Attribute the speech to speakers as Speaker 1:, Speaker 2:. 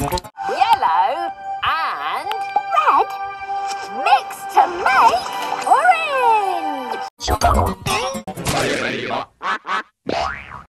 Speaker 1: Yellow and red mixed to make orange.